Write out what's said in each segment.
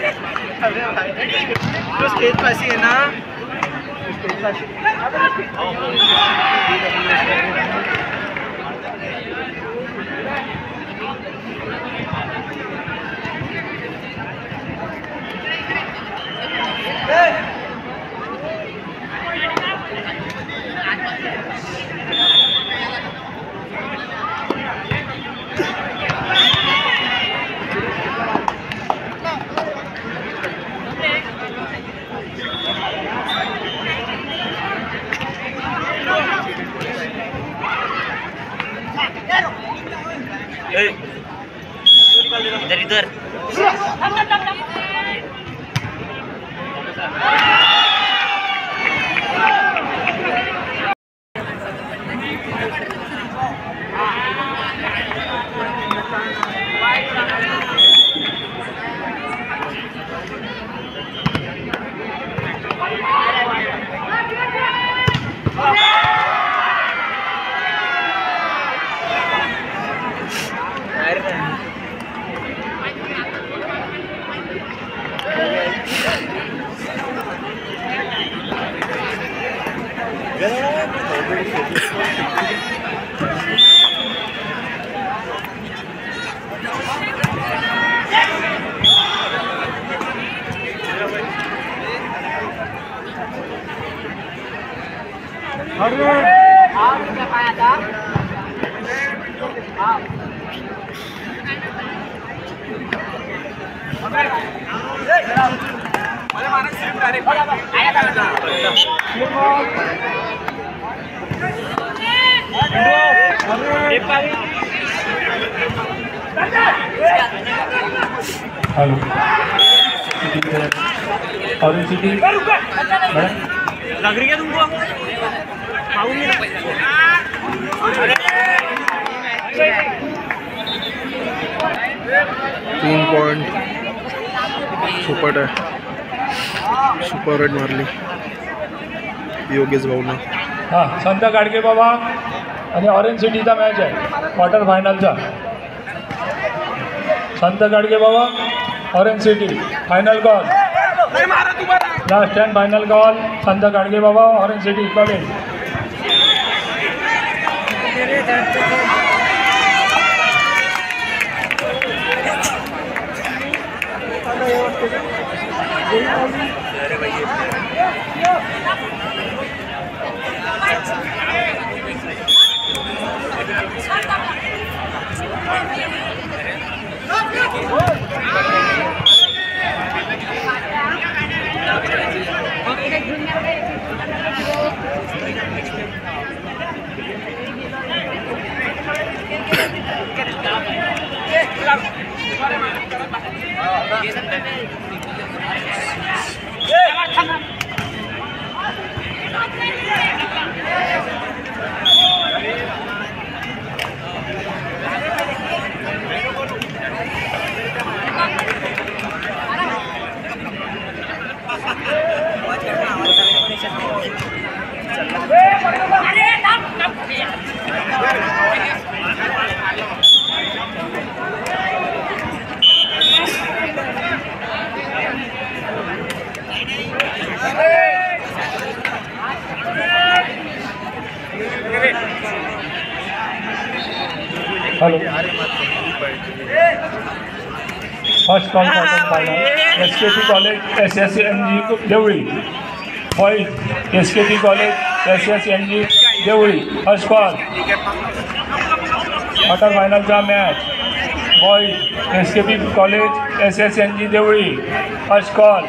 भाई तो स्टेज पर ऐसी है ना stage Eh. dari tur Thank. Hello और सिटी लग रही है तुमको तीन पॉइंट सुपर आहे सुपर रेड मारली. योगेश भाऊनं. हां संत गाडगे बाबा आणि ऑरेंज सिटीचा मॅच आहे. Quarter फायनलचा Sant Gadge Baba orange city final call last and final call Sant Gadge Baba orange city college hello first call S K T college S S N G Deoli boys S K T college S S N G Deoli Ashfaq quarter. Final का match. Boy S K P college S S N G Deoli अशकॉल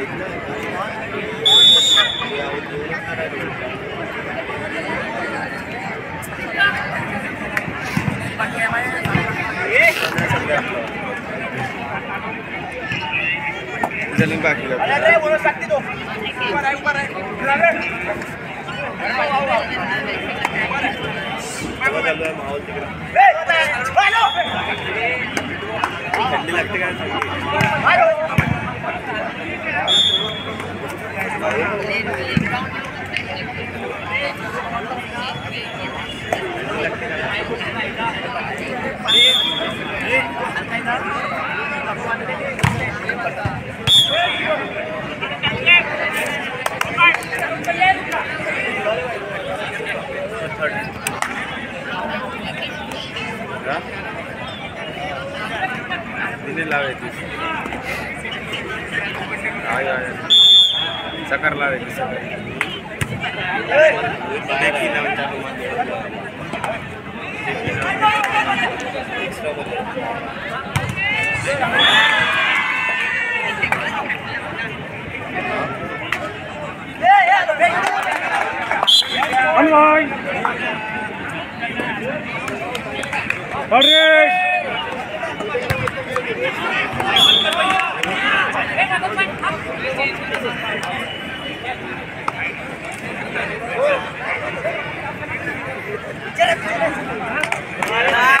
call Galing ba kila? थंडी लागते का दिली लावायची आय आय सकार लावायची सकार sacarla de mis Online. Hurry! Venga, उद्या हवा दोन दिवस झाला ना आता चालू आहे. आज तिसरा दिवस आहे आज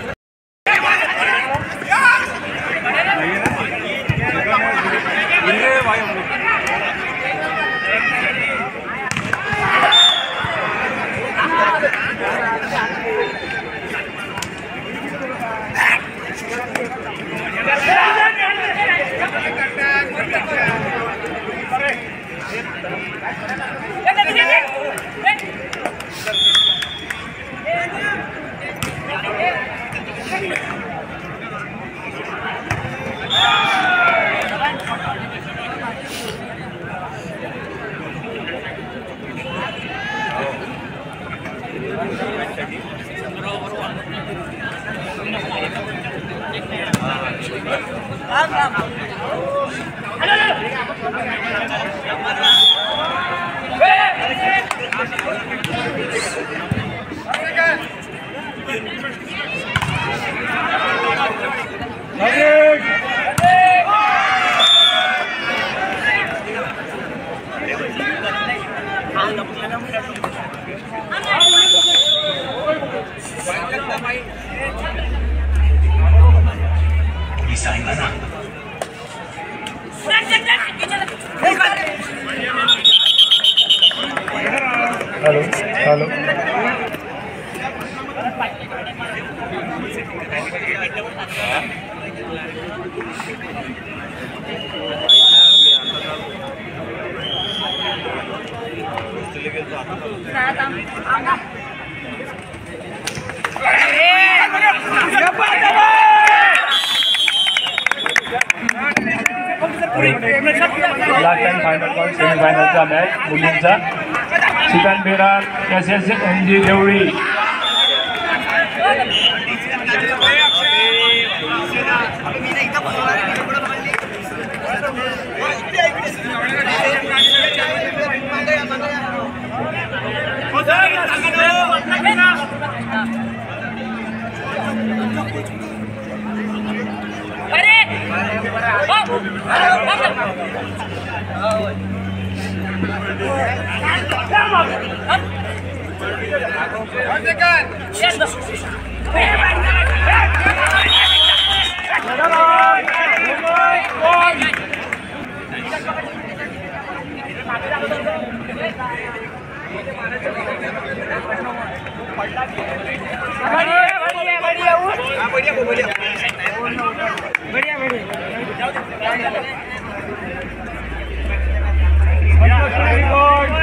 Amen. Hello hello Siapa yang last time final पण सेमीफायनलचा मॅच मुलींचा. चिकन बिरार S S N G Deoli. बढ़िया बढ़िया बढ़िया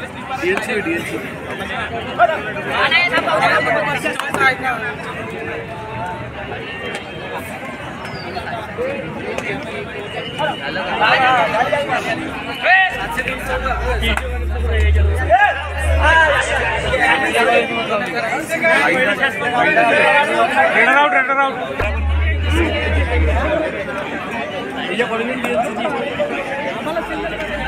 DLC DLC out runner out ये पड़ने डीएलसी जी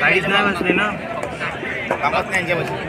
काहीच नाही बसले ना कामच नाही यांच्यापाशी.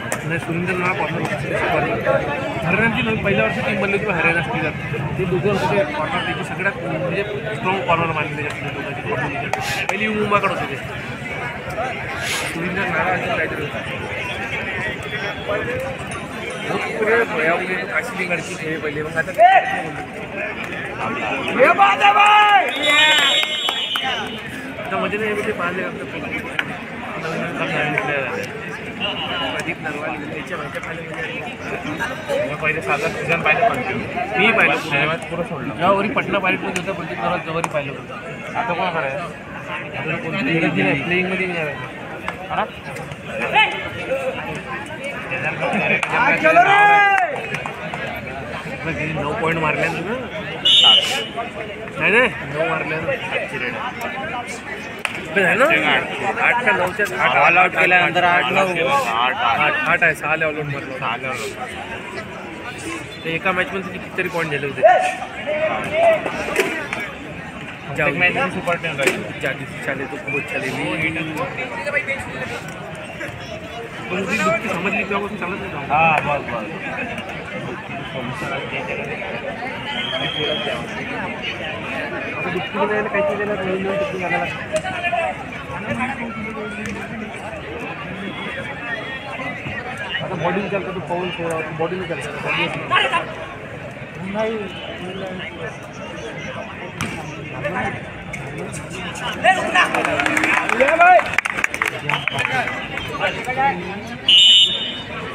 नाही सुरिंदर कॉर्नर हरियाणाची नवीन पहिल्या वर्षी टीम बनली होती हरियाणा स्टीलर ते दोघं होते ते कॉर्नर त्याची सगळ्यात म्हणजे स्ट्रॉंग कॉर्नर मानले त्याच्या पहिली मुंबईकडे होते ते सुरिंदर असं काहीतरी होतं खेळ पहिले मग आता आता मध्ये नाही ते पाहिले त्याच्या माहिती पाहिले पहिले साधा सीझन पाहिलं पण मी पाहिलं पुण्यात पुरं सोडलं? जेव्हा वरी पटना पाहिजे होतं प्रदीप नरवाल जवळ पाहिलं होतं आता कोण करायचं आता कोणती गरज नाही प्लेईंगमध्ये नाही करायचं नऊ पॉईंट मारले ना? तुला नाही नाही नऊ मारले ना सातशे रेड आहे ना? आठ का आठ ऑल आउट केल्यानंतर आठ नऊ आठ आठ आहे सहा ऑल आउट मारलो सहा ते एका मॅच मध्ये त्याचे कितीतरी पॉईंट झाले होते सुपर टेन दिवशी चाले तो खूपच चालेली ती दुःखी समजली तेव्हापासून चालत नाही का? हा बस बस। आता दुःखी नाही काहीतरी त्याला नवीन नवीन टेक्निक आणायला आता बॉडी चालतो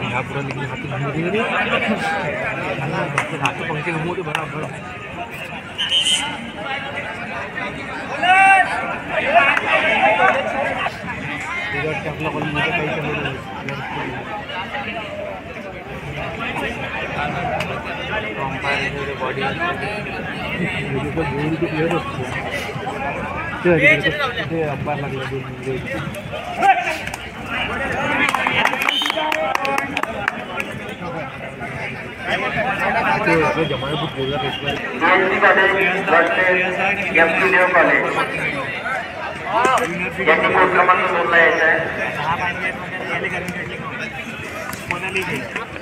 ह्या पुरा निघून हाती घालून हात पंखे घुमवते बरोबर आपला कॉलेज काही बॉडी प्लेअर असतो ते अंपायर लागला जमानपूर बोलला दोन्ही कॉलेज वर्सेस एमपीडीओ कॉलेज यांनी कोण क्रमांक दोनला यायचं आहे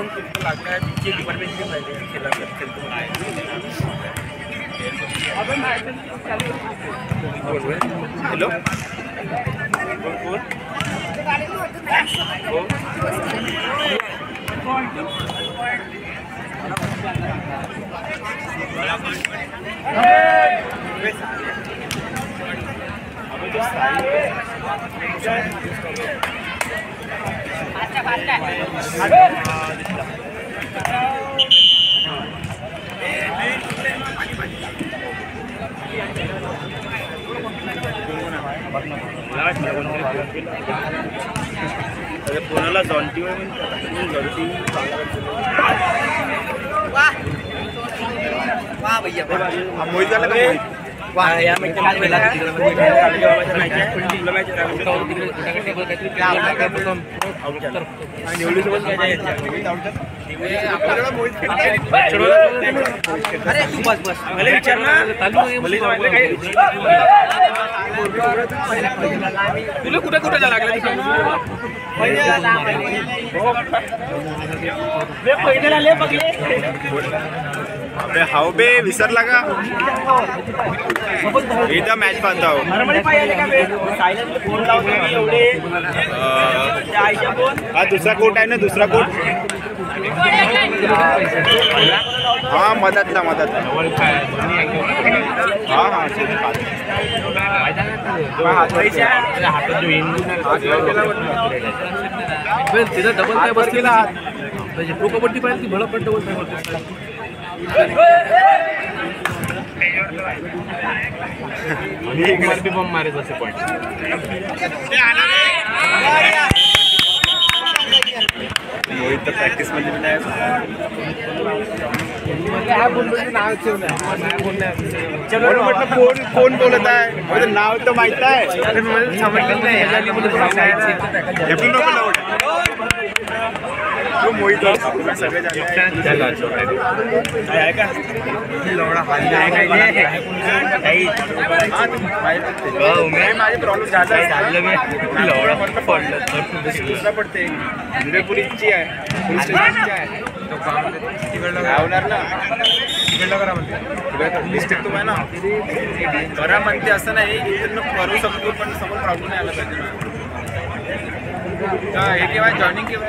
पण तिथं लागणार तिची डिपार्टमेंटची माहिती आहे खेळा हॅलो कोण कोण कोणाला जॉन्टी जॉन्टी मोहित झाला का मोहित? या आपल्याला मोहित अरे तू बस बस मला विचार ना तुला कुठे कुठे लागला अबे हाव बे विसरला का इथं मॅच पाहतो हा। दुसरा कोट आहे ना दुसरा कोट? हा मदतला मदतला. हा हा. तिथं डबल काय बसलेला प्रो कबड्डी पाहिजे ती भलं पण डबल काय बॉम्ब मारायचं असे पॉईंट मोहित तर प्रॅक्टिस मध्ये नाही म्हणून म्हटलं कोण कोण बोलत आहे माझं नाव तर माहित आहे नको लावू. तो मोहित. सगळे. हा, तू माहित माझे प्रॉब्लेम झाला पडते आहे स्टेशनची आहे गावणार ना। मिस्टेक तुम्हाला ना। करा म्हणते असं नाही इथं करू शकतो पण समोर प्रॉब्लेम नाही आला पाहिजे का हे केव्हा जॉईनिंग केव्हा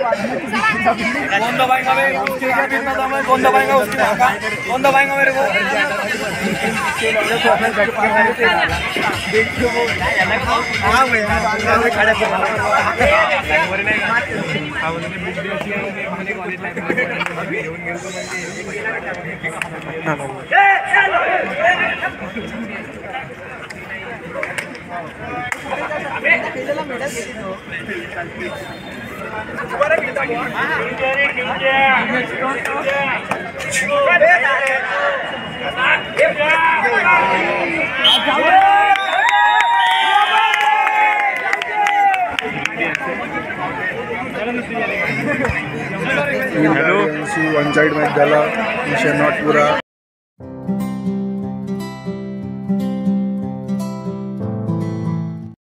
कौन दबाएगा को उसके क्या कितना दाम है कौन दबाएगा उसके दाम कौन दबाएगा मेरे को हाँ खड़े वन साइड मॅच झाला विषय नॉट पुरा